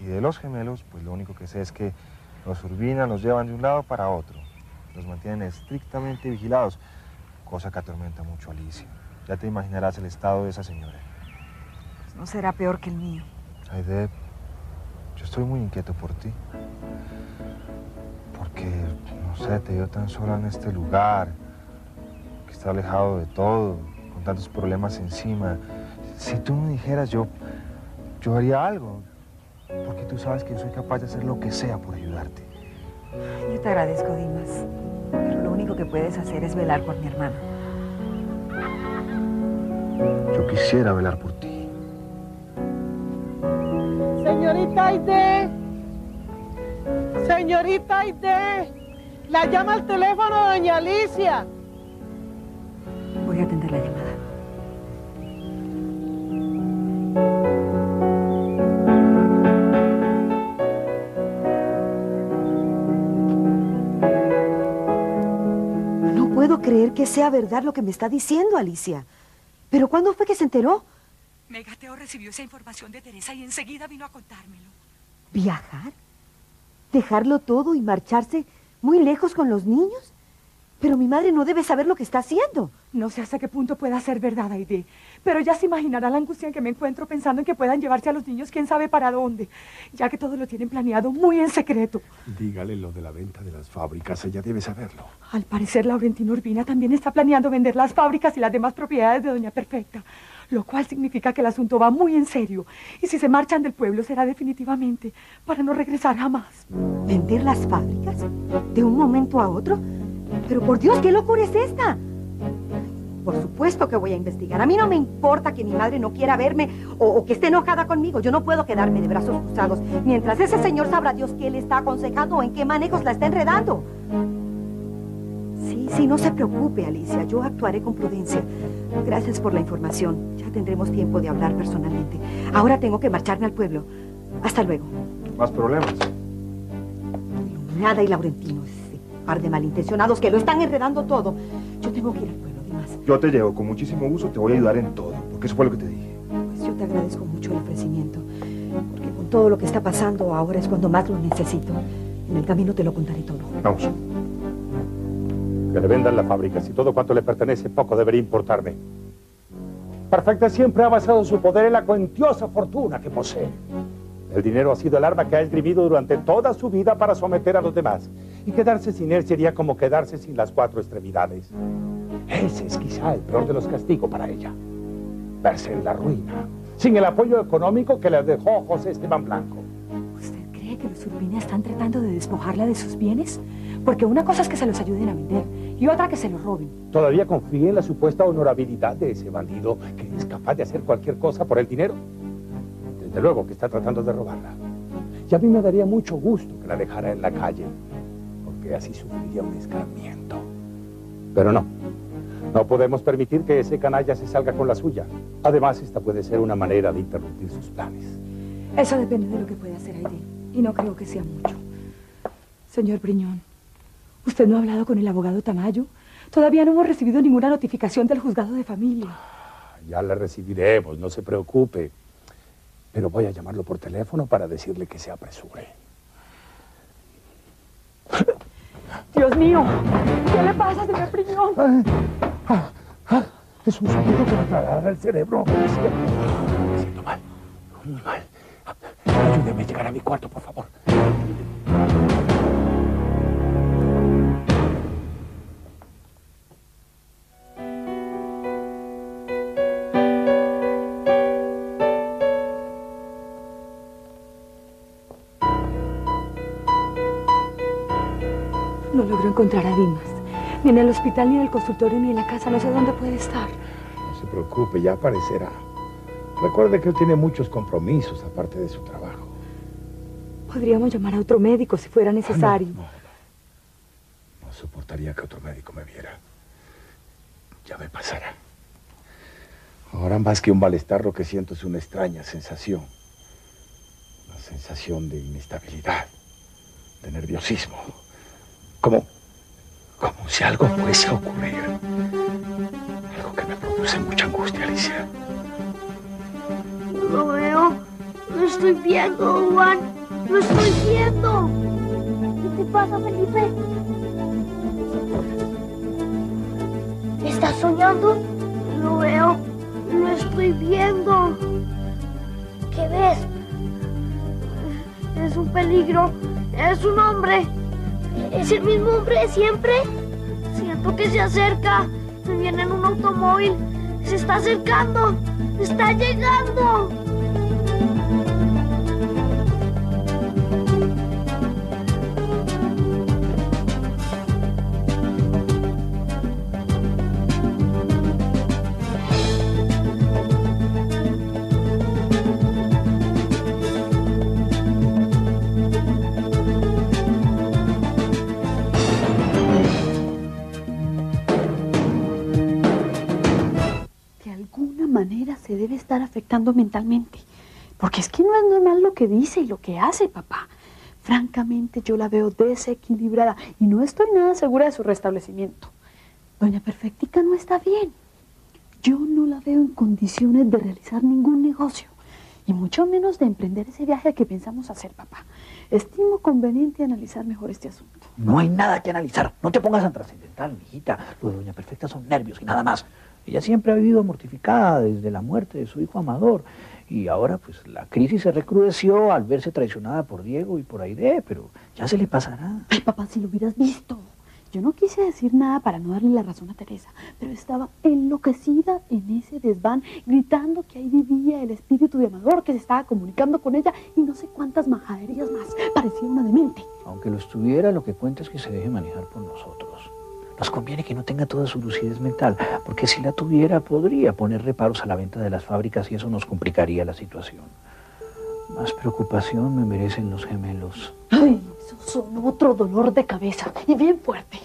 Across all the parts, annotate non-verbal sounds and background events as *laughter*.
Y de los gemelos, pues lo único que sé es que los Urbina los llevan de un lado para otro. Los mantienen estrictamente vigilados, cosa que atormenta mucho a Alicia. Ya te imaginarás el estado de esa señora. Pues no será peor que el mío. Aide, yo estoy muy inquieto por ti. Porque, no sé, te veo tan sola en este lugar, que está alejado de todo, con tantos problemas encima. Si tú me dijeras, yo, yo haría algo. Porque tú sabes que yo soy capaz de hacer lo que sea por ayudarte. Yo te agradezco, Dimas. Pero lo único que puedes hacer es velar por mi hermano. Yo quisiera velar por ti. Señorita Aide. Señorita Aide. La llama al teléfono doña Alicia. Verdad lo que me está diciendo Alicia. ¿Pero cuándo fue que se enteró? Megateo recibió esa información de Teresa y enseguida vino a contármelo. ¿Viajar? ¿Dejarlo todo y marcharse muy lejos con los niños? Pero mi madre no debe saber lo que está haciendo. No sé hasta qué punto pueda ser verdad, Aide. Pero ya se imaginará la angustia en que me encuentro pensando en que puedan llevarse a los niños quién sabe para dónde, ya que todo lo tienen planeado muy en secreto. Dígale lo de la venta de las fábricas, ella debe saberlo. Al parecer, Laurentino Urbina también está planeando vender las fábricas y las demás propiedades de Doña Perfecta, lo cual significa que el asunto va muy en serio. Y si se marchan del pueblo será definitivamente para no regresar jamás. ¿Vender las fábricas? ¿De un momento a otro? Pero por Dios, ¿qué locura es esta? Por supuesto que voy a investigar. A mí no me importa que mi madre no quiera verme o, o, que esté enojada conmigo. Yo no puedo quedarme de brazos cruzados. Mientras ese señor sabrá Dios qué le está aconsejando o en qué manejos la está enredando. Sí, sí, no se preocupe, Alicia. Yo actuaré con prudencia. Gracias por la información. Ya tendremos tiempo de hablar personalmente. Ahora tengo que marcharme al pueblo. Hasta luego. Más problemas. Nada y Laurentino, ese par de malintencionados que lo están enredando todo. Yo tengo que ir al pueblo. Yo te llevo con muchísimo gusto, te voy a ayudar en todo, porque eso fue lo que te dije. Pues yo te agradezco mucho el ofrecimiento, porque con todo lo que está pasando ahora es cuando más lo necesito. En el camino te lo contaré todo. Vamos. Que le vendan las fábricas y todo cuanto le pertenece, poco debería importarme. Perfecta siempre ha basado su poder en la cuantiosa fortuna que posee. El dinero ha sido el arma que ha esgrimido durante toda su vida para someter a los demás. Y quedarse sin él sería como quedarse sin las cuatro extremidades. Ese es quizá el peor de los castigos para ella. Verse en la ruina, sin el apoyo económico que le dejó José Esteban Blanco. ¿Usted cree que los Urbina están tratando de despojarla de sus bienes? Porque una cosa es que se los ayuden a vender y otra que se los roben. ¿Todavía confía en la supuesta honorabilidad de ese bandido que es capaz de hacer cualquier cosa por el dinero? Desde luego que está tratando de robarla. Y a mí me daría mucho gusto que la dejara en la calle, porque así sufriría un escarmiento. Pero no, no podemos permitir que ese canalla se salga con la suya. Además, esta puede ser una manera de interrumpir sus planes. Eso depende de lo que puede hacer Aide, y no creo que sea mucho. Señor Briñón, ¿usted no ha hablado con el abogado Tamayo? Todavía no hemos recibido ninguna notificación del juzgado de familia. Ya la recibiremos, no se preocupe. Pero voy a llamarlo por teléfono para decirle que se apresure. Dios mío, ¿qué le pasa, señor Briñón? Es un sonido que me traslada el cerebro. Me siento, mal, muy mal. Ayúdeme a llegar a mi cuarto, por favor. No logro encontrar a Dimas. Ni en el hospital, ni en el consultorio, ni en la casa. No sé dónde puede estar. No se preocupe, ya aparecerá. Recuerde que él tiene muchos compromisos aparte de su trabajo. Podríamos llamar a otro médico si fuera necesario. No, no, no. no soportaría que otro médico me viera. Ya me pasará. Ahora más que un malestar lo que siento es una extraña sensación. Una sensación de inestabilidad, de nerviosismo. Como, como si algo fuese a ocurrir. Algo que me produce mucha angustia, Alicia. Lo veo. estoy viendo, Juan. Lo estoy viendo. ¿Qué te pasa, Felipe? ¿Estás soñando? Lo veo. Lo estoy viendo. ¿Qué ves? Es un peligro. Es un hombre. ¿Es el mismo hombre de siempre? Siento que se acerca. Se viene en un automóvil. Se está acercando. Está llegando. Debe estar afectando mentalmente. Porque es que no es normal lo que dice y lo que hace, papá. Francamente, yo la veo desequilibrada y no estoy nada segura de su restablecimiento. Doña Perfectica no está bien. Yo no la veo en condiciones de realizar ningún negocio y mucho menos de emprender ese viaje que pensamos hacer, papá. Estimo conveniente analizar mejor este asunto. No hay nada que analizar. No te pongas tan trascendental, mijita. Lo de Doña Perfecta son nervios y nada más. Ella siempre ha vivido mortificada desde la muerte de su hijo Amador. Y ahora, pues, la crisis se recrudeció al verse traicionada por Diego y por Aide, pero ya se le pasará. Ay, papá, si lo hubieras visto. Yo no quise decir nada para no darle la razón a Teresa, pero estaba enloquecida en ese desván, gritando que ahí vivía el espíritu de Amador, que se estaba comunicando con ella y no sé cuántas majaderías más. Parecía una demente. Aunque lo estuviera, lo que cuenta es que se deje manejar por nosotros. Nos conviene que no tenga toda su lucidez mental, porque si la tuviera podría poner reparos a la venta de las fábricas y eso nos complicaría la situación. Más preocupación me merecen los gemelos. Ay, esos son otro dolor de cabeza y bien fuerte.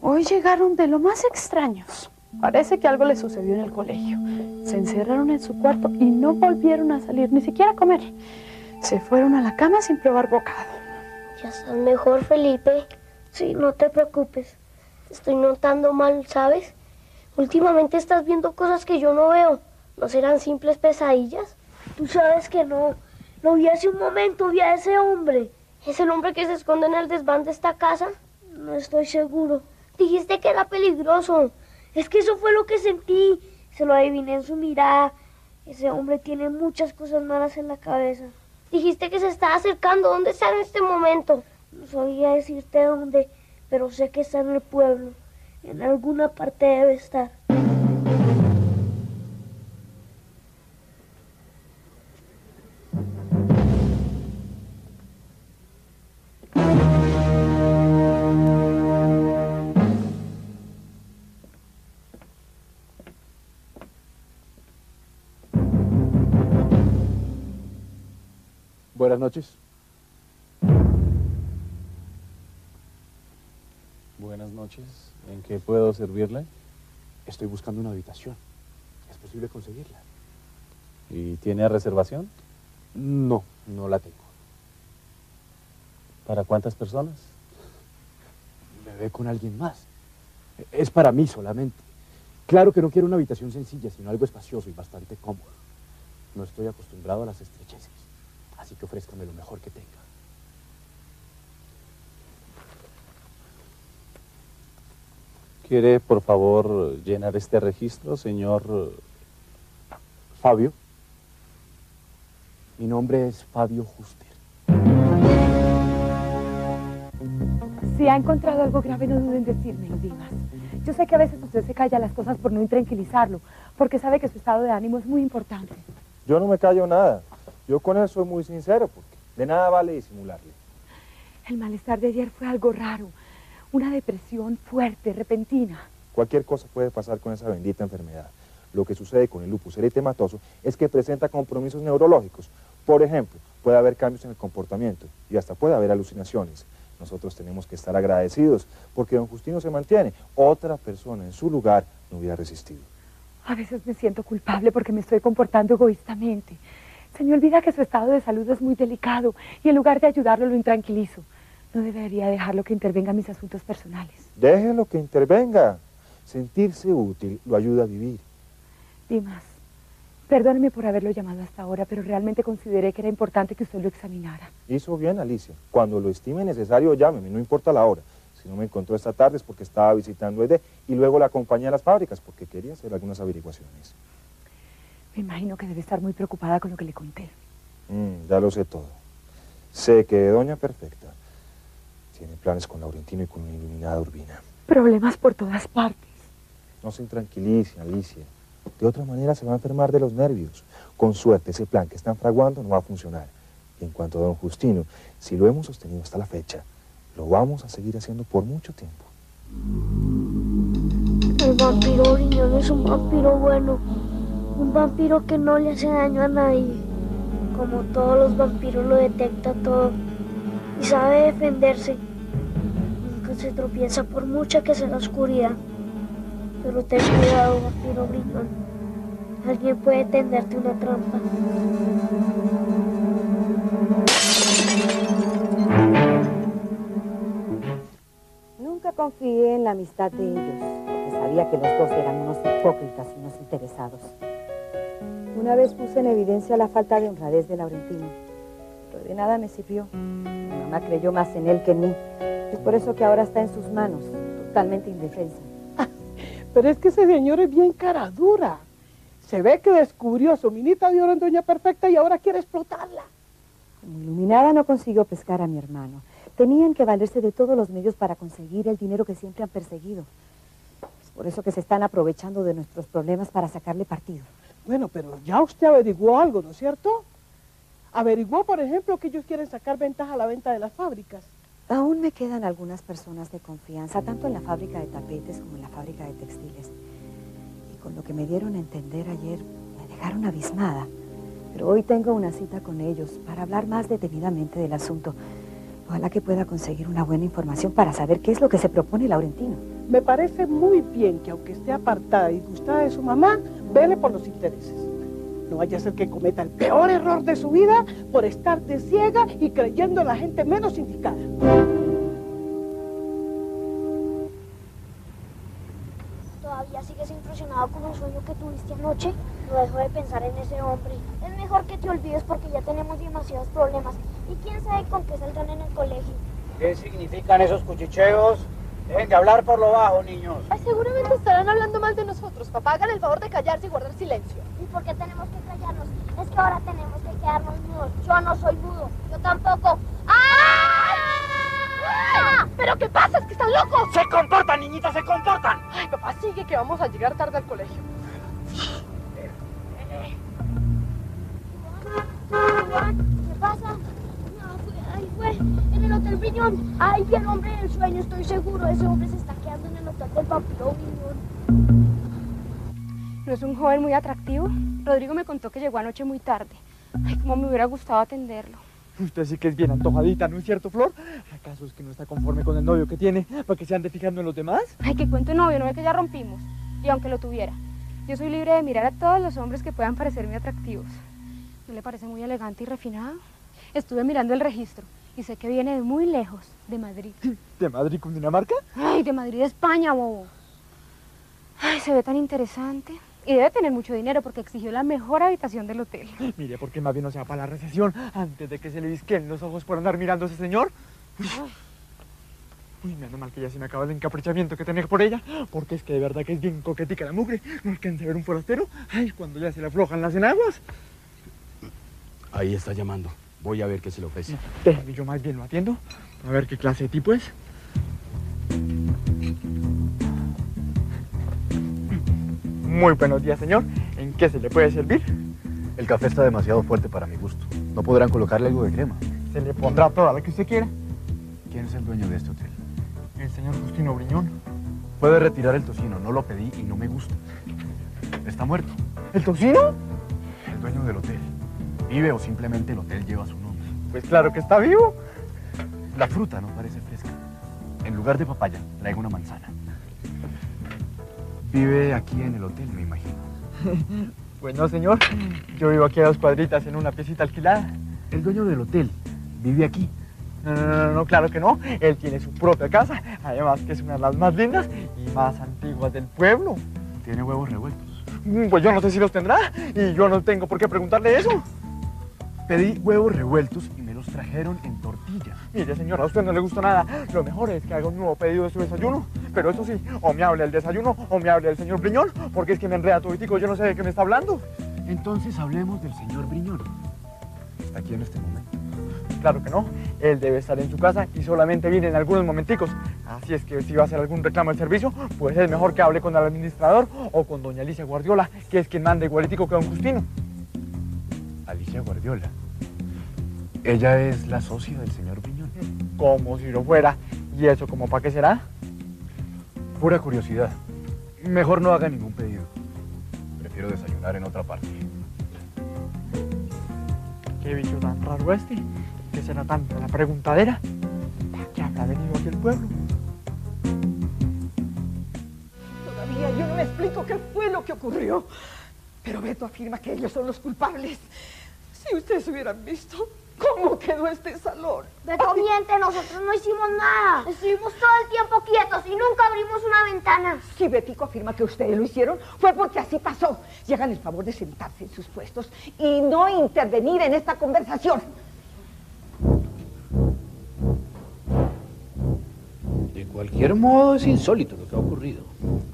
Hoy llegaron de lo más extraños. Parece que algo les sucedió en el colegio. Se encerraron en su cuarto y no volvieron a salir, ni siquiera a comer. Se fueron a la cama sin probar bocado. Ya estás mejor, Felipe. Sí, no te preocupes. Estoy notando mal, ¿sabes? Últimamente estás viendo cosas que yo no veo. ¿No serán simples pesadillas? Tú sabes que no. Lo vi hace un momento, vi a ese hombre. ¿Es el hombre que se esconde en el desván de esta casa? No estoy seguro. Dijiste que era peligroso. Es que eso fue lo que sentí. Se lo adiviné en su mirada. Ese hombre tiene muchas cosas malas en la cabeza. Dijiste que se estaba acercando. ¿Dónde está en este momento? No sabía decirte dónde, pero sé que está en el pueblo. En alguna parte debe estar. Buenas noches. Noches. ¿En qué puedo servirle? Estoy buscando una habitación. ¿Es posible conseguirla? ¿Y tiene reservación? No, no la tengo. ¿Para cuántas personas? Me ve con alguien más. Es para mí solamente. Claro que no quiero una habitación sencilla, sino algo espacioso y bastante cómodo. No estoy acostumbrado a las estrecheces, así que ofrézcame lo mejor que tenga. ¿Quiere, por favor, llenar este registro, señor? Fabio. Mi nombre es Fabio Juster. Si ha encontrado algo grave, no duden en decírmelo, Dimas. Yo sé que a veces usted se calla las cosas por no intranquilizarlo, porque sabe que su estado de ánimo es muy importante. Yo no me callo nada. Yo con él soy muy sincero, porque de nada vale disimularle. El malestar de ayer fue algo raro. Una depresión fuerte, repentina. Cualquier cosa puede pasar con esa bendita enfermedad. Lo que sucede con el lupus eritematoso es que presenta compromisos neurológicos. Por ejemplo, puede haber cambios en el comportamiento y hasta puede haber alucinaciones. Nosotros tenemos que estar agradecidos porque don Justino se mantiene. Otra persona en su lugar no hubiera resistido. A veces me siento culpable porque me estoy comportando egoístamente. Se me olvida que su estado de salud es muy delicado y en lugar de ayudarlo lo intranquilizo. No debería dejarlo que intervenga en mis asuntos personales. Déjelo que intervenga. Sentirse útil lo ayuda a vivir. Dimas, Perdóneme por haberlo llamado hasta ahora, pero realmente consideré que era importante que usted lo examinara. Hizo bien, Alicia. Cuando lo estime necesario, llámeme, no importa la hora. Si no me encontró esta tarde es porque estaba visitando ED y luego la acompañé a las fábricas porque quería hacer algunas averiguaciones. Me imagino que debe estar muy preocupada con lo que le conté. Mm, ya lo sé todo. Sé que Doña Perfecta tiene planes con Laurentino y con una iluminada Urbina. Problemas por todas partes. No se intranquilice, Alicia. De otra manera se va a enfermar de los nervios. Con suerte, ese plan que están fraguando no va a funcionar. Y en cuanto a don Justino, si lo hemos sostenido hasta la fecha, lo vamos a seguir haciendo por mucho tiempo. El vampiro Briñón es un vampiro bueno. Un vampiro que no le hace daño a nadie. Como todos los vampiros lo detecta todo. Y sabe defenderse. Se tropieza por mucha que sea la oscuridad. Pero ten cuidado, vampiro Briñón. Alguien puede tenderte una trampa. Nunca confié en la amistad de ellos, porque sabía que los dos eran unos hipócritas y unos interesados. Una vez puse en evidencia la falta de honradez de Laurentino, pero de nada me sirvió. Mi mamá creyó más en él que en mí. Es por eso que ahora está en sus manos, totalmente indefensa. Pero es que ese señor es bien cara dura. Se ve que descubrió a su minita de oro en Doña Perfecta y ahora quiere explotarla. Como iluminada no consiguió pescar a mi hermano. Tenían que valerse de todos los medios para conseguir el dinero que siempre han perseguido. Es por eso que se están aprovechando de nuestros problemas para sacarle partido. Bueno, pero ya usted averiguó algo, ¿no es cierto? Averiguó, por ejemplo, que ellos quieren sacar ventaja a la venta de las fábricas. Aún me quedan algunas personas de confianza, tanto en la fábrica de tapetes como en la fábrica de textiles. Y con lo que me dieron a entender ayer, me dejaron abismada. Pero hoy tengo una cita con ellos para hablar más detenidamente del asunto. Ojalá que pueda conseguir una buena información para saber qué es lo que se propone Laurentino. Me parece muy bien que aunque esté apartada y disgustada de su mamá, vele por los intereses. No vaya a ser que cometa el peor error de su vida por estar de ciega y creyendo en la gente menos indicada. ¿Todavía sigues impresionado con el sueño que tuviste anoche? No dejo de pensar en ese hombre. Es mejor que te olvides porque ya tenemos demasiados problemas. Y quién sabe con qué saldrán en el colegio. ¿Qué significan esos cuchicheos? Dejen de hablar por lo bajo, niños. Ay, seguramente estarán hablando mal de nosotros. Papá, hagan el favor de callarse y guardar silencio. ¿Y por qué tenemos que callarnos? Es que ahora tenemos que quedarnos mudos. Yo no soy mudo. Yo tampoco. ¡Ah! ¡Ah! ¿Pero qué pasa? ¿Es que están locos? ¡Se comportan, niñitas, se comportan! Ay, papá, sigue que vamos a llegar tarde al colegio. ¿Qué pasa? Fue, en el Hotel Briñón. Ahí vi al hombre del sueño, estoy seguro. Ese hombre se está quedando en el hotel del Briñón. ¿No es un joven muy atractivo? Rodrigo me contó que llegó anoche muy tarde. Ay, cómo me hubiera gustado atenderlo. Usted sí que es bien antojadita, ¿no es cierto, Flor? ¿Acaso es que no está conforme con el novio que tiene para que se ande fijando en los demás? Ay, que cuento novio, no ve que ya rompimos. Y aunque lo tuviera, yo soy libre de mirar a todos los hombres que puedan parecerme atractivos. ¿No le parece muy elegante y refinado? Estuve mirando el registro y sé que viene de muy lejos, de Madrid. *laughs* ¿De Madrid con Dinamarca? Ay, de Madrid, España, bobo. Ay, se ve tan interesante. Y debe tener mucho dinero porque exigió la mejor habitación del hotel. *gasps* Mire, ¿por qué más bien no se va para la recesión antes de que se le disquen los ojos por andar mirando a ese señor? Uy, Uy, menos mal que ya se me acaba el encaprichamiento que tenía por ella, porque es que de verdad que es bien coquetica la mugre. No alcanza a ver un forastero. Ay, cuando ya se le aflojan las enaguas. Ahí está llamando. Voy a ver qué se le ofrece. Déjeme, yo más bien lo atiendo. A ver qué clase de tipo es. Muy buenos días, señor. ¿En qué se le puede servir? El café está demasiado fuerte para mi gusto. ¿No podrán colocarle algo de crema? Se le pondrá toda la que usted quiera. ¿Quién es el dueño de este hotel? El señor Justino Briñón. Puede retirar el tocino. No lo pedí y no me gusta. Está muerto. ¿El tocino? El dueño del hotel. ¿Vive o simplemente el hotel lleva su nombre? Pues claro que está vivo. La fruta no parece fresca. En lugar de papaya, traigo una manzana. Vive aquí en el hotel, me imagino. *laughs* Pues no, señor. Yo vivo aquí a dos cuadritas en una piecita alquilada. El dueño del hotel vive aquí. No, no, no, no, claro que no. Él tiene su propia casa. Además que es una de las más lindas y más antiguas del pueblo. Tiene huevos revueltos. Mm, Pues yo no sé si los tendrá y yo no tengo por qué preguntarle eso. Pedí huevos revueltos y me los trajeron en tortilla. Mire, señora, a usted no le gusta nada. Lo mejor es que haga un nuevo pedido de su desayuno. Pero eso sí, o me hable el desayuno o me hable el señor Briñón, porque es que me enreda toditico, yo no sé de qué me está hablando. Entonces hablemos del señor Briñón. Está aquí en este momento. Claro que no, él debe estar en su casa y solamente viene en algunos momenticos. Así es que si va a hacer algún reclamo del servicio, pues es mejor que hable con el administrador o con doña Alicia Guardiola, que es quien manda igualitico que don Justino. Alicia Guardiola. Ella es la socia del señor Briñón. Como si lo fuera. ¿Y eso como para qué será? Pura curiosidad. Mejor no haga ningún pedido. Prefiero desayunar en otra parte. Qué bicho tan raro este. ¿Qué será tanta la preguntadera? ¿Para qué habrá venido aquí el pueblo? Todavía yo no me explico qué fue lo que ocurrió. Pero Beto afirma que ellos son los culpables. Si ustedes hubieran visto cómo quedó este salón. Beto miente, nosotros no hicimos nada. Estuvimos todo el tiempo quietos y nunca abrimos una ventana. Si Betico afirma que ustedes lo hicieron, fue porque así pasó. Y hagan el favor de sentarse en sus puestos y no intervenir en esta conversación. De cualquier modo es insólito lo que ha ocurrido.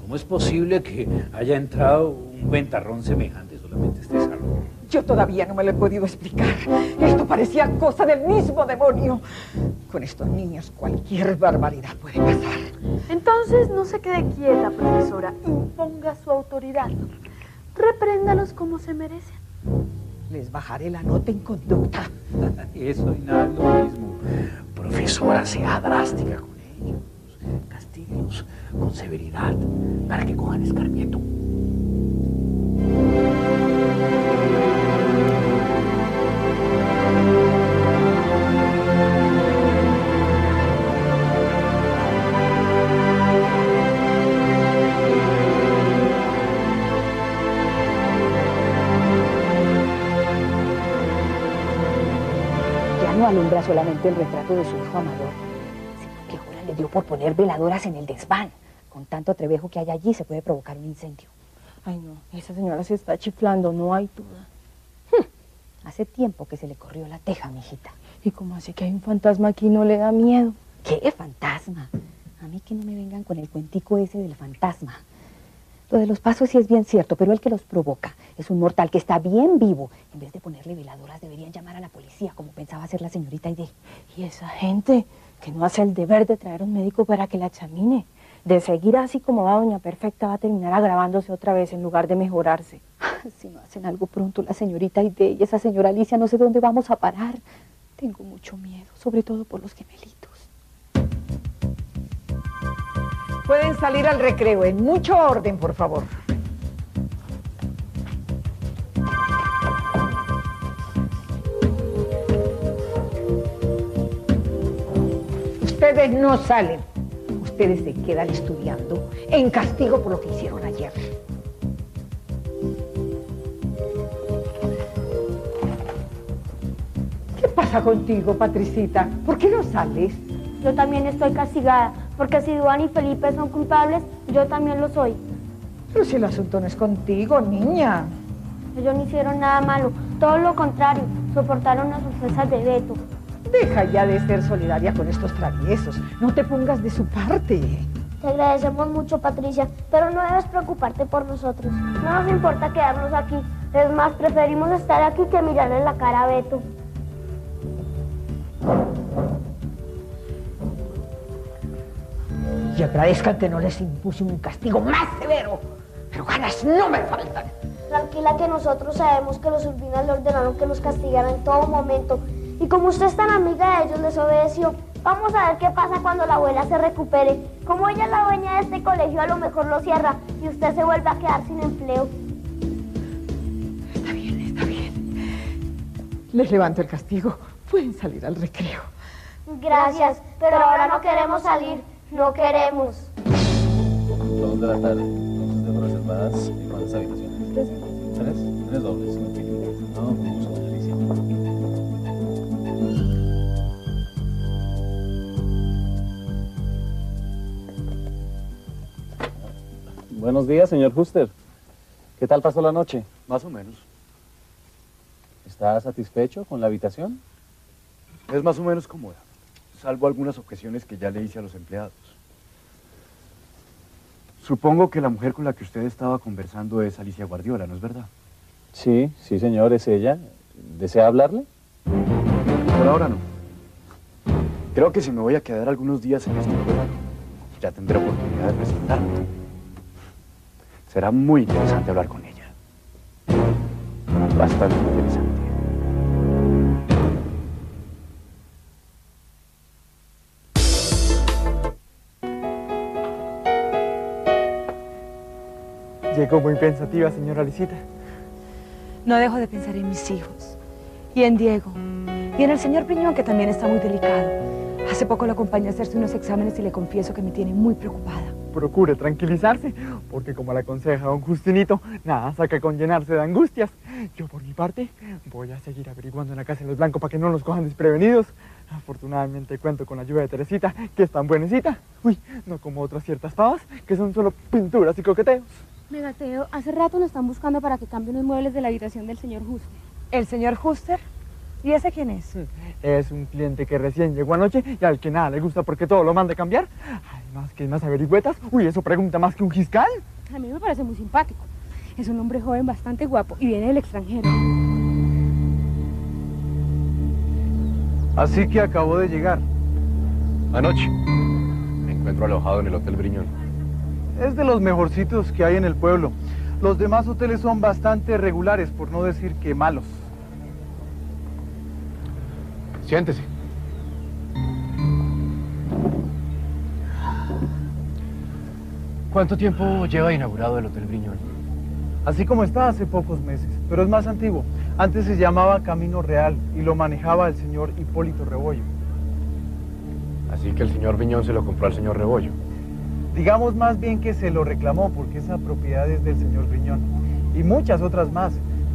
¿Cómo es posible que haya entrado un ventarrón semejante solamente a este salón? Yo todavía no me lo he podido explicar. Esto parecía cosa del mismo demonio. Con estos niños cualquier barbaridad puede pasar. Entonces no se quede quieta, profesora. Imponga su autoridad. Repréndalos como se merecen. Les bajaré la nota en conducta. *laughs* Eso y nada es lo mismo. Profesora, sea drástica con ellos. Castíguelos con severidad para que cojan escarmiento. No alumbra solamente el retrato de su hijo Amador, sino que ahora le dio por poner veladoras en el desván. Con tanto trevejo que hay allí se puede provocar un incendio. Ay, no, esa señora se está chiflando, no hay duda. Hace tiempo que se le corrió la teja, mijita. ¿Y cómo así que hay un fantasma aquí no le da miedo? ¿Qué fantasma? A mí que no me vengan con el cuentico ese del fantasma. Lo de los pasos sí es bien cierto, pero el que los provoca es un mortal que está bien vivo. En vez de ponerle veladoras, deberían llamar a la policía, como pensaba hacer la señorita Aide. Y esa gente que no hace el deber de traer un médico para que la examine. De seguir así como va Doña Perfecta, va a terminar agravándose otra vez en lugar de mejorarse. *laughs* Si no hacen algo pronto, la señorita Aide y esa señora Alicia, no sé dónde vamos a parar. Tengo mucho miedo, sobre todo por los gemelitos. Pueden salir al recreo en mucho orden, por favor. Ustedes no salen. Ustedes se quedan estudiando en castigo por lo que hicieron ayer. ¿Qué pasa contigo, Patricita? ¿Por qué no sales? Yo también estoy castigada, porque si Duan y Felipe son culpables, yo también lo soy. Pero si el asunto no es contigo, niña. Ellos no hicieron nada malo, todo lo contrario, soportaron las ofensas de Beto. Deja ya de ser solidaria con estos traviesos. No te pongas de su parte. Te agradecemos mucho, Patricia, pero no debes preocuparte por nosotros. No nos importa quedarnos aquí. Es más, preferimos estar aquí que mirarle la cara a Beto. Y agradezcan que no les impuse un castigo más severo. Pero ganas no me faltan. Tranquila que nosotros sabemos que los urbinas le ordenaron que nos castigaran en todo momento. Y como usted es tan amiga de ellos, les obedeció. Vamos a ver qué pasa cuando la abuela se recupere. Como ella es la dueña de este colegio, a lo mejor lo cierra y usted se vuelve a quedar sin empleo. Les levanto el castigo. Pueden salir al recreo. Gracias, pero ahora no queremos salir. No queremos. Dos de la tarde. Entonces debo reservadas en cuántas habitaciones. Tres. Tres. Tres dobles. No, vamos a doña Alicia. Buenos días, señor Huster. ¿Qué tal pasó la noche? Más o menos. ¿Está satisfecho con la habitación? Es más o menos cómoda, salvo algunas objeciones que ya le hice a los empleados. Supongo que la mujer con la que usted estaba conversando es Alicia Guardiola, ¿no es verdad? Sí, sí, señor, es ella. ¿Desea hablarle? Por ahora no. Creo que si me voy a quedar algunos días en este pueblo, ya tendré oportunidad de presentarme. Será muy interesante hablar con ella. Bastante interesante. Llegó muy pensativa, señora Lisita. No dejo de pensar en mis hijos, y en Diego, y en el señor Piñón, que también está muy delicado. Hace poco lo acompañé a hacerse unos exámenes y le confieso que me tiene muy preocupada. Procure tranquilizarse, porque como le aconseja don Justinito, nada saca con llenarse de angustias. Yo por mi parte voy a seguir averiguando en la casa de los blancos para que no nos cojan desprevenidos. Afortunadamente cuento con la ayuda de Teresita, que es tan buenecita. Uy, no como otras ciertas pavas, que son solo pinturas y coqueteos. Megateo, hace rato nos están buscando para que cambie unos muebles de la habitación del señor Juster. ¿El señor Huster? ¿Y ese quién es? Es un cliente que recién llegó anoche y al que nada le gusta porque todo lo manda a cambiar. Además, que más averigüetas. Uy, eso pregunta más que un fiscal. A mí me parece muy simpático. Es un hombre joven bastante guapo y viene del extranjero. Así que acabó de llegar. Anoche. Me encuentro alojado en el Hotel Briñón. Es de los mejorcitos que hay en el pueblo. Los demás hoteles son bastante regulares, por no decir que malos. Siéntese. ¿Cuánto tiempo lleva inaugurado el Hotel Briñón? Así como está hace pocos meses, pero es más antiguo. Antes se llamaba Camino Real y lo manejaba el señor Hipólito Rebollo. Así que el señor Briñón se lo compró al señor Rebollo. Digamos más bien que se lo reclamó porque esa propiedad es del señor Briñón. Y muchas otras más,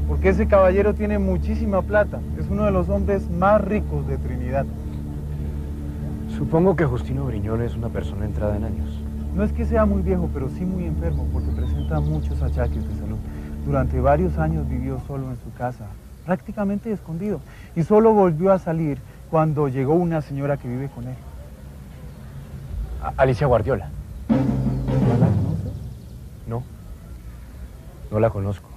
porque ese caballero tiene muchísima plata. Es uno de los hombres más ricos de Trinidad. Supongo que Justino Briñón es una persona entrada en años. No es que sea muy viejo, pero sí muy enfermo porque presenta muchos achaques de salud. Durante varios años vivió solo en su casa, prácticamente escondido, y solo volvió a salir cuando llegó una señora que vive con él. A- Alicia Guardiola. No la conozco.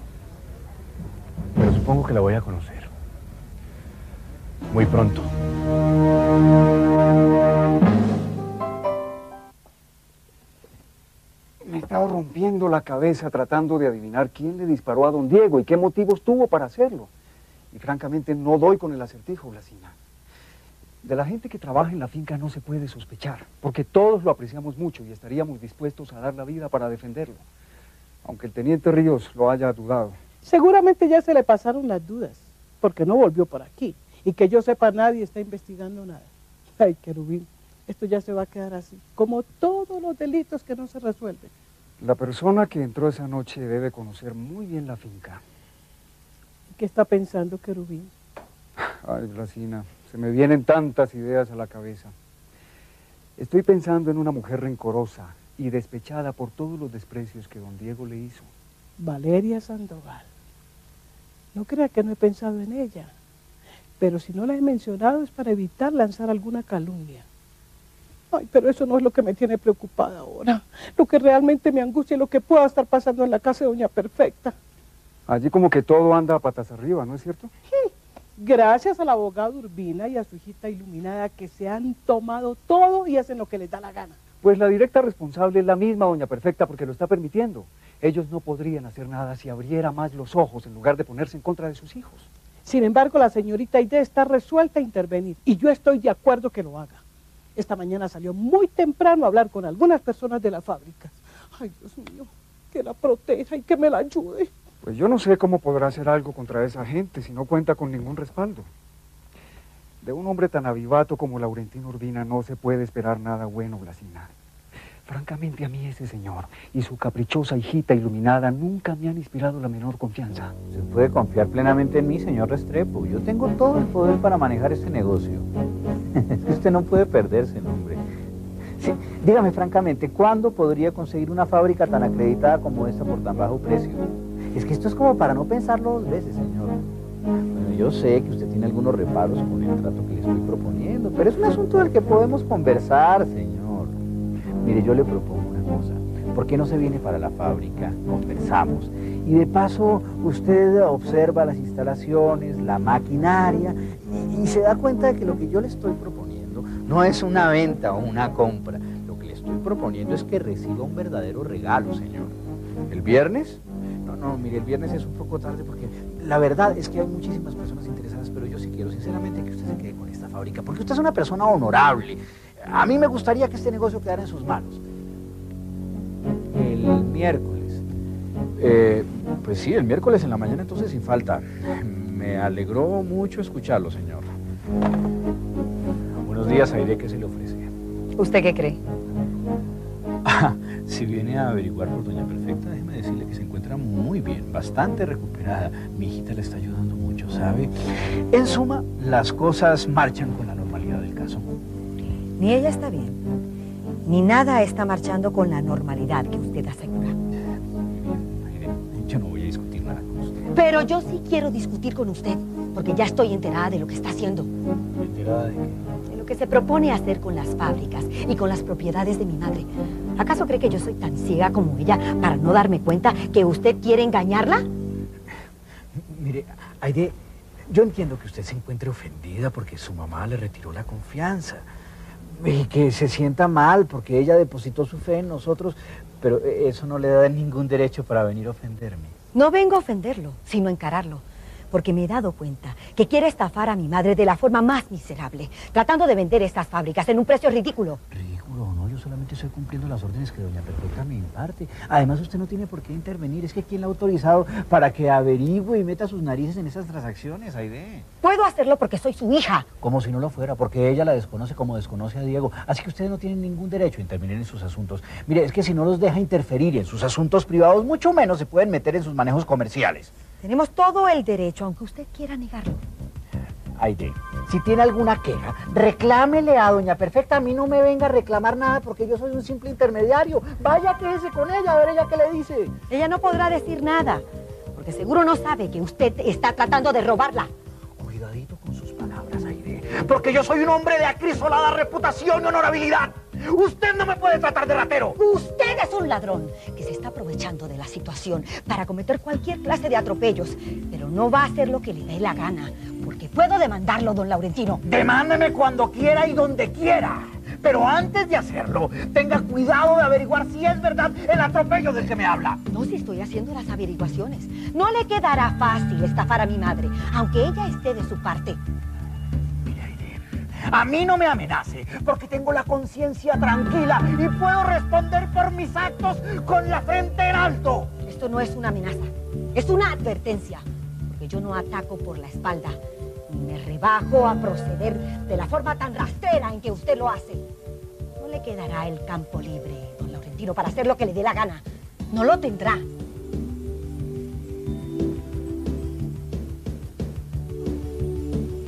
Pero supongo que la voy a conocer. Muy pronto. Me he estado rompiendo la cabeza tratando de adivinar quién le disparó a don Diego y qué motivos tuvo para hacerlo. Y francamente no doy con el acertijo, Blasina. De la gente que trabaja en la finca no se puede sospechar, porque todos lo apreciamos mucho y estaríamos dispuestos a dar la vida para defenderlo. Aunque el teniente Ríos lo haya dudado. Seguramente ya se le pasaron las dudas, porque no volvió por aquí. Y que yo sepa, nadie está investigando nada. *laughs* Ay, querubín, esto ya se va a quedar así, como todos los delitos que no se resuelven. La persona que entró esa noche debe conocer muy bien la finca. ¿Qué está pensando, querubín? *sighs* Ay, Blasina, se me vienen tantas ideas a la cabeza. Estoy pensando en una mujer rencorosa y despechada por todos los desprecios que don Diego le hizo. Valeria Sandoval. No crea que no he pensado en ella, pero si no la he mencionado es para evitar lanzar alguna calumnia. Ay, pero eso no es lo que me tiene preocupada ahora. Lo que realmente me angustia es lo que pueda estar pasando en la casa de Doña Perfecta. Allí como que todo anda a patas arriba, ¿no es cierto? *laughs* Gracias al abogado Urbina y a su hijita iluminada que se han tomado todo y hacen lo que les da la gana. Pues la directa responsable es la misma, doña Perfecta, porque lo está permitiendo. Ellos no podrían hacer nada si abriera más los ojos en lugar de ponerse en contra de sus hijos. Sin embargo, la señorita Aide está resuelta a intervenir y yo estoy de acuerdo que lo haga. Esta mañana salió muy temprano a hablar con algunas personas de la fábrica. Ay, Dios mío, que la proteja y que me la ayude. Pues yo no sé cómo podrá hacer algo contra esa gente si no cuenta con ningún respaldo. De un hombre tan avivato como Laurentino Urbina no se puede esperar nada bueno, Blasina. Francamente a mí ese señor y su caprichosa hijita iluminada nunca me han inspirado la menor confianza. Se puede confiar plenamente en mí, señor Restrepo. Yo tengo todo el poder para manejar este negocio. *laughs* Usted no puede perderse, hombre. Dígame francamente, ¿cuándo podría conseguir una fábrica tan acreditada como esta por tan bajo precio? Es que esto es como para no pensarlo dos veces, señor. Yo sé que usted tiene algunos reparos con el trato que le estoy proponiendo, pero es un asunto del que podemos conversar, señor. Mire, yo le propongo una cosa. ¿Por qué no se viene para la fábrica? Conversamos. Y de paso, usted observa las instalaciones, la maquinaria, y se da cuenta de que lo que yo le estoy proponiendo no es una venta o una compra. Lo que le estoy proponiendo es que reciba un verdadero regalo, señor. ¿El viernes? No, no, mire, el viernes es un poco tarde porque la verdad es que hay muchísimas personas interesadas, pero yo sí quiero sinceramente que usted se quede con esta fábrica, porque usted es una persona honorable. A mí me gustaría que este negocio quedara en sus manos. El miércoles. Eh, pues sí, el miércoles en la mañana entonces sin falta. Me alegró mucho escucharlo, señor. Buenos días, Aide, ¿qué se le ofrece? ¿Usted qué cree? *laughs* Si viene a averiguar por Doña Perfecta, déjeme encuentra muy bien, bastante recuperada. Mi hijita le está ayudando mucho, ¿sabe? En suma, las cosas marchan con la normalidad del caso. Ni ella está bien, ni nada está marchando con la normalidad que usted asegura. Yo no voy a discutir nada con usted. Pero yo sí quiero discutir con usted, porque ya estoy enterada de lo que está haciendo, ¿Enterada de qué? de lo que se propone hacer con las fábricas y con las propiedades de mi madre. ¿Acaso cree que yo soy tan ciega como ella para no darme cuenta que usted quiere engañarla? Mire, Aide, yo entiendo que usted se encuentre ofendida porque su mamá le retiró la confianza. Y que se sienta mal porque ella depositó su fe en nosotros, pero eso no le da ningún derecho para venir a ofenderme. No vengo a ofenderlo, sino a encararlo. Porque me he dado cuenta que quiere estafar a mi madre de la forma más miserable, tratando de vender estas fábricas en un precio ridículo. Ridículo, no, yo solamente estoy cumpliendo las órdenes que doña Perpetua me imparte. Además, usted no tiene por qué intervenir, es que ¿quién la ha autorizado para que averigüe y meta sus narices en esas transacciones, Aide? Puedo hacerlo porque soy su hija. Como si no lo fuera, porque ella la desconoce como desconoce a Diego. Así que ustedes no tienen ningún derecho a intervenir en sus asuntos. Mire, es que si no los deja interferir en sus asuntos privados, mucho menos se pueden meter en sus manejos comerciales. Tenemos todo el derecho, aunque usted quiera negarlo. Aide, si tiene alguna queja, reclámele a Doña Perfecta. A mí no me venga a reclamar nada porque yo soy un simple intermediario. Vaya, quédese con ella, a ver ella qué le dice. Ella no podrá decir nada, porque seguro no sabe que usted está tratando de robarla. Porque yo soy un hombre de acrisolada reputación y honorabilidad. Usted no me puede tratar de ratero. Usted es un ladrón que se está aprovechando de la situación para cometer cualquier clase de atropellos, pero no va a hacer lo que le dé la gana, porque puedo demandarlo, don Laurentino. Demándeme cuando quiera y donde quiera. Pero antes de hacerlo, tenga cuidado de averiguar si es verdad el atropello del que me habla. No, si estoy haciendo las averiguaciones. No le quedará fácil estafar a mi madre, aunque ella esté de su parte. A mí no me amenace, porque tengo la conciencia tranquila y puedo responder por mis actos con la frente en alto. Esto no es una amenaza, es una advertencia, porque yo no ataco por la espalda, ni me rebajo a proceder de la forma tan rastrera en que usted lo hace. No le quedará el campo libre, don Laurentino, para hacer lo que le dé la gana. No lo tendrá.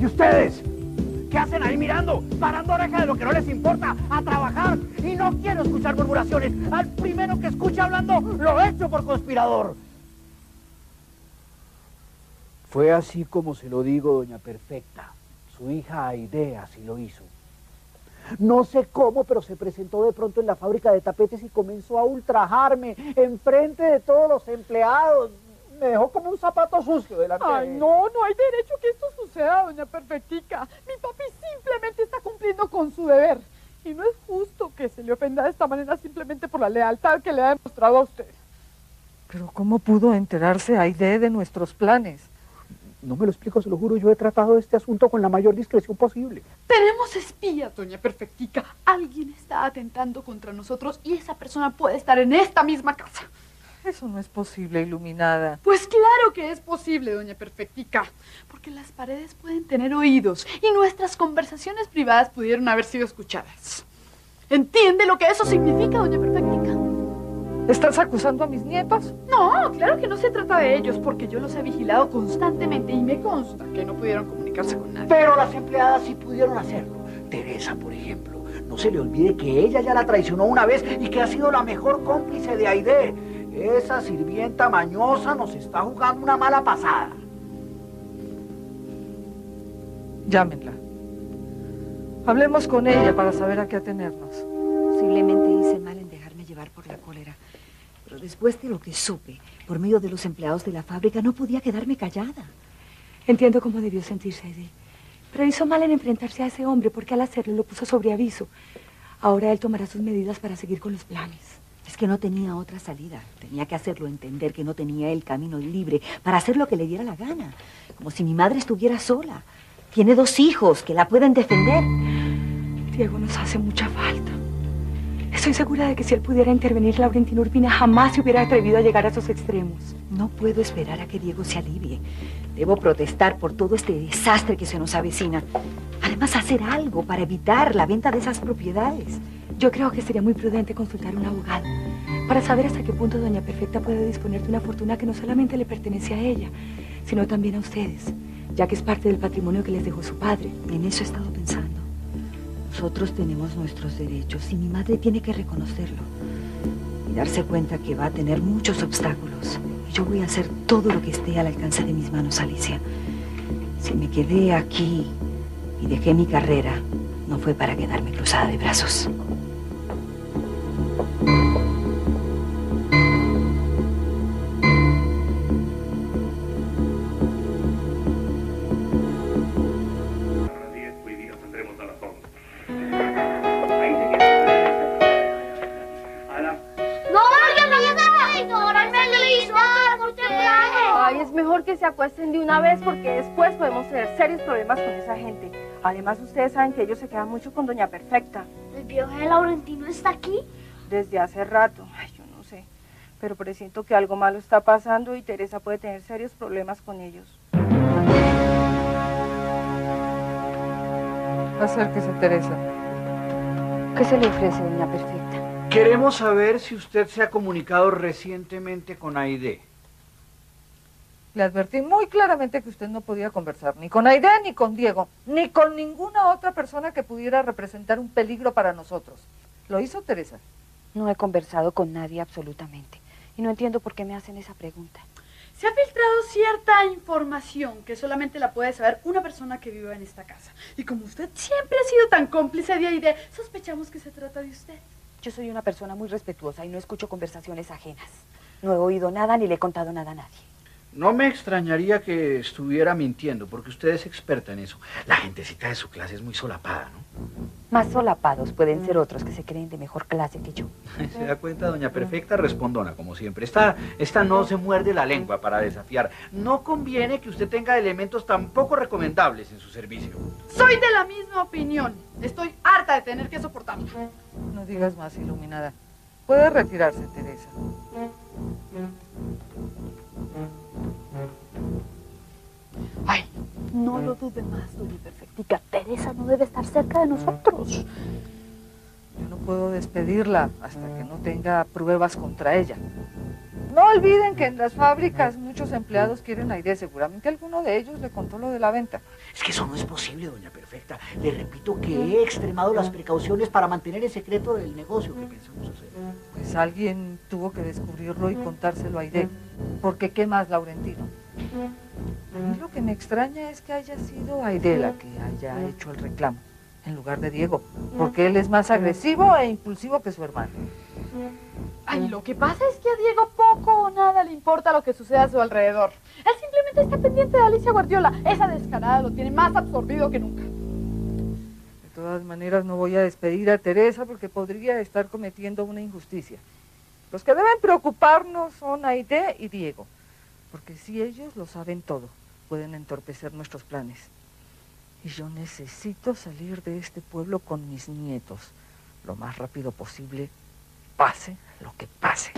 ¿Y ustedes? ¿Qué hacen ahí mirando? Parando oreja de lo que no les importa, a trabajar. Y no quiero escuchar murmuraciones. Al primero que escuche hablando, lo echo por conspirador. Fue así como se lo digo, doña Perfecta. Su hija Aide así lo hizo. No sé cómo, pero se presentó de pronto en la fábrica de tapetes y comenzó a ultrajarme enfrente de todos los empleados. Me dejó como un zapato sucio delante Ay, de no, no hay derecho que esto suceda, doña Perfectica. Mi papi simplemente está cumpliendo con su deber. Y no es justo que se le ofenda de esta manera simplemente por la lealtad que le ha demostrado a usted. Pero ¿cómo pudo enterarse Aide de nuestros planes? No me lo explico, se lo juro, yo he tratado este asunto con la mayor discreción posible. Tenemos espías, doña Perfectica. Alguien está atentando contra nosotros y esa persona puede estar en esta misma casa. Eso no es posible, iluminada. Pues claro que es posible, doña Perfectica, porque las paredes pueden tener oídos y nuestras conversaciones privadas pudieron haber sido escuchadas. ¿Entiende lo que eso significa, doña Perfectica? ¿Estás acusando a mis nietos? No, claro que no se trata de ellos, porque yo los he vigilado constantemente y me consta que no pudieron comunicarse con nadie. Pero las empleadas sí pudieron hacerlo. Teresa, por ejemplo. No se le olvide que ella ya la traicionó una vez y que ha sido la mejor cómplice de Aide. Esa sirvienta mañosa nos está jugando una mala pasada. Llámenla. Hablemos con ella para saber a qué atenernos. Posiblemente hice mal en dejarme llevar por la cólera. Pero después de lo que supe, por medio de los empleados de la fábrica, no podía quedarme callada. Entiendo cómo debió sentirse Aide. Pero hizo mal en enfrentarse a ese hombre porque al hacerlo lo puso sobre aviso. Ahora él tomará sus medidas para seguir con los planes. Es que no tenía otra salida. Tenía que hacerlo entender que no tenía el camino libre para hacer lo que le diera la gana. Como si mi madre estuviera sola. Tiene dos hijos que la pueden defender. Diego nos hace mucha falta. Estoy segura de que si él pudiera intervenir, Laurentina Urbina jamás se hubiera atrevido a llegar a esos extremos. No puedo esperar a que Diego se alivie. Debo protestar por todo este desastre que se nos avecina. Además, hacer algo para evitar la venta de esas propiedades. Yo creo que sería muy prudente consultar a un abogado para saber hasta qué punto Doña Perfecta puede disponer de una fortuna que no solamente le pertenece a ella, sino también a ustedes, ya que es parte del patrimonio que les dejó su padre. En eso he estado pensando. Nosotros tenemos nuestros derechos y mi madre tiene que reconocerlo y darse cuenta que va a tener muchos obstáculos. Yo voy a hacer todo lo que esté al alcance de mis manos, Alicia. Si me quedé aquí y dejé mi carrera, no fue para quedarme cruzada de brazos. Tener serios problemas con esa gente. Además, ustedes saben que ellos se quedan mucho con Doña Perfecta. ¿El viejo de Laurentino está aquí? Desde hace rato. Ay, yo no sé. Pero presiento que algo malo está pasando y Teresa puede tener serios problemas con ellos. Acérquese, Teresa. ¿Qué se le ofrece, Doña Perfecta? Queremos saber si usted se ha comunicado recientemente con Aide. Le advertí muy claramente que usted no podía conversar ni con Aide, ni con Diego, ni con ninguna otra persona que pudiera representar un peligro para nosotros. ¿Lo hizo Teresa? No he conversado con nadie absolutamente. Y no entiendo por qué me hacen esa pregunta. Se ha filtrado cierta información que solamente la puede saber una persona que vive en esta casa. Y como usted siempre ha sido tan cómplice de Aide, sospechamos que se trata de usted. Yo soy una persona muy respetuosa y no escucho conversaciones ajenas. No he oído nada ni le he contado nada a nadie. No me extrañaría que estuviera mintiendo, porque usted es experta en eso. La gentecita de su clase es muy solapada, ¿no? Más solapados pueden ser otros que se creen de mejor clase que yo. *laughs* Se da cuenta, doña Perfecta, respondona, como siempre. Esta, esta no se muerde la lengua para desafiar. No conviene que usted tenga elementos tan poco recomendables en su servicio. Soy de la misma opinión. Estoy harta de tener que soportarlo. No digas más, iluminada. Puede retirarse, Teresa. Ay, no lo dude más, doña Perfectica. Teresa no debe estar cerca de nosotros. Yo no puedo despedirla hasta que no tenga pruebas contra ella. No olviden que en las fábricas muchos empleados quieren aire. Seguramente alguno de ellos le contó lo de la venta. Es que eso no es posible, doña Perfecta. Le repito que he extremado las precauciones para mantener el secreto del negocio que pensamos hacer. Pues alguien tuvo que descubrirlo y contárselo a Aide. Porque ¿qué más, Laurentino? A mí lo que me extraña es que haya sido Aide la que haya hecho el reclamo, en lugar de Diego. Porque él es más agresivo e impulsivo que su hermano. Ay, lo que pasa es que a Diego poco o nada le importa lo que sucede a su alrededor. Él simplemente está pendiente de Alicia Guardiola. Esa descarada lo tiene más absorbido que nunca. De todas maneras, no voy a despedir a Teresa porque podría estar cometiendo una injusticia. Los que deben preocuparnos son Aide y Diego. Porque si ellos lo saben todo, pueden entorpecer nuestros planes. Y yo necesito salir de este pueblo con mis nietos lo más rápido posible, pase lo que pase.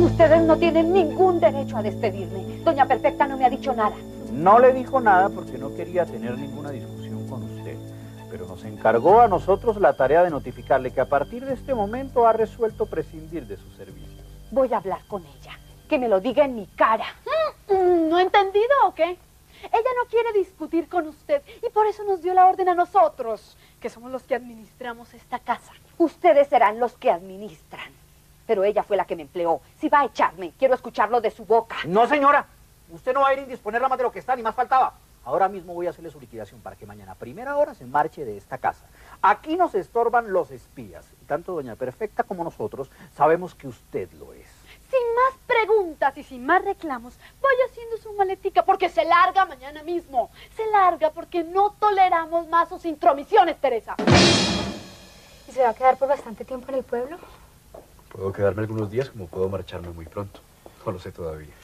Ustedes no tienen ningún derecho a despedirme. Doña Perfecta no me ha dicho nada. No le dijo nada porque no quería tener ninguna discusión nos encargó a nosotros la tarea de notificarle que a partir de este momento ha resuelto prescindir de sus servicios. Voy a hablar con ella. Que me lo diga en mi cara. Mm, ¿No ha entendido o qué? Ella no quiere discutir con usted y por eso nos dio la orden a nosotros, que somos los que administramos esta casa. Ustedes serán los que administran. Pero ella fue la que me empleó. Si va a echarme, quiero escucharlo de su boca. No, señora. Usted no va a ir a indisponerla más de lo que está, ni más faltaba. Ahora mismo voy a hacerle su liquidación para que mañana a primera hora se marche de esta casa. Aquí nos estorban los espías. Y tanto doña Perfecta como nosotros sabemos que usted lo es. Sin más preguntas y sin más reclamos, voy haciendo su maletica porque se larga mañana mismo. Se larga porque no toleramos más sus intromisiones, Teresa. ¿Y se va a quedar por bastante tiempo en el pueblo? Puedo quedarme algunos días como puedo marcharme muy pronto. No lo sé todavía.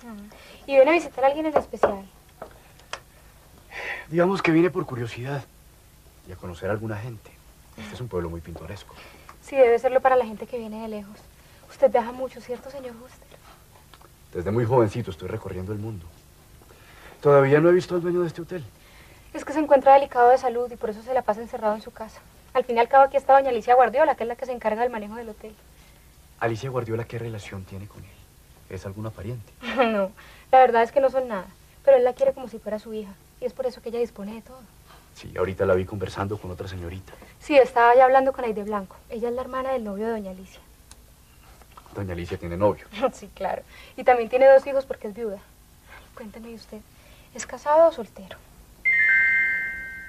¿Y viene a visitar a alguien en especial? Digamos que vine por curiosidad y a conocer a alguna gente. Este es un pueblo muy pintoresco. Sí, debe serlo para la gente que viene de lejos. Usted viaja mucho, ¿cierto, señor Huster? Desde muy jovencito estoy recorriendo el mundo. Todavía no he visto al dueño de este hotel. Es que se encuentra delicado de salud y por eso se la pasa encerrado en su casa. Al fin y al cabo aquí está doña Alicia Guardiola, que es la que se encarga del manejo del hotel. Alicia Guardiola, ¿qué relación tiene con él? ¿Es alguna pariente? *laughs* no, la verdad es que no son nada, pero él la quiere como si fuera su hija. Y es por eso que ella dispone de todo. Sí, ahorita la vi conversando con otra señorita. Sí, estaba ya hablando con Aide Blanco. Ella es la hermana del novio de doña Alicia. Doña Alicia tiene novio. *laughs* sí, claro. Y también tiene dos hijos porque es viuda. Cuéntame usted, ¿es casado o soltero?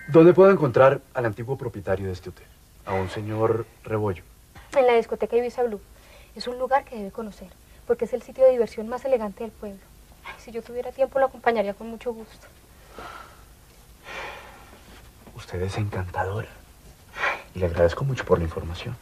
¿Dónde puedo encontrar al antiguo propietario de este hotel? A un señor Rebollo. En la discoteca Ibiza Blue. Es un lugar que debe conocer, porque es el sitio de diversión más elegante del pueblo. Si yo tuviera tiempo lo acompañaría con mucho gusto. Usted es encantadora. Y le agradezco mucho por la información.